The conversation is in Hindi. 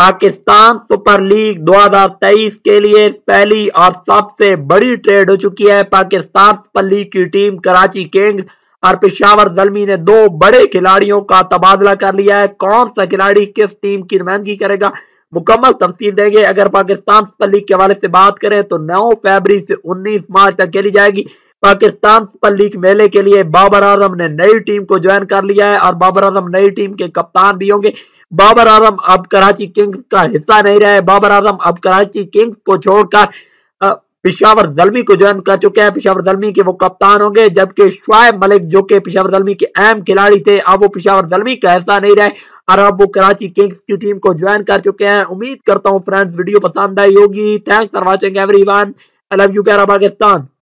पाकिस्तान सुपर लीग 2023 के लिए पहली और सबसे बड़ी ट्रेड हो चुकी है। पाकिस्तान सुपर लीग की टीम कराची किंग और पिशावर जलमी ने दो बड़े खिलाड़ियों का तबादला कर लिया है। कौन सा खिलाड़ी किस टीम की नुमाइंदगी करेगा, मुकम्मल तफसील देंगे। अगर पाकिस्तान सुपर लीग के हवाले से बात करें तो नौ फरवरी से 19 मार्च तक खेली जाएगी। पाकिस्तान सुपर लीग मेले के लिए बाबर आज़म ने नई टीम को ज्वाइन कर लिया है और बाबर आज़म नई टीम के कप्तान भी होंगे। बाबर आज़म अब कराची किंग्स का हिस्सा नहीं रहे बाबर आज़म अब कराची किंग्स को छोड़कर पिशावर जलमी को ज्वाइन कर चुके हैं। पिशावर जलमी के वो कप्तान होंगे, जबकि शुएब मलिक जो कि पिशावर जलमी के अहम खिलाड़ी थे, अब वो पिशावर जलमी का हिस्सा नहीं रहे और अब वो कराची किंग्स की टीम को ज्वाइन कर चुके हैं। उम्मीद करता हूँ फ्रेंड्स, वीडियो पसंद आई होगी। Thanks for watching every one I love you प्यारा पाकिस्तान।